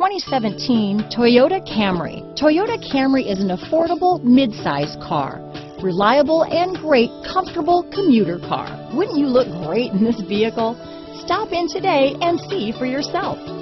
2017 Toyota Camry. Toyota Camry is an affordable mid-size car. Reliable and great comfortable commuter car. Wouldn't you look great in this vehicle? Stop in today and see for yourself.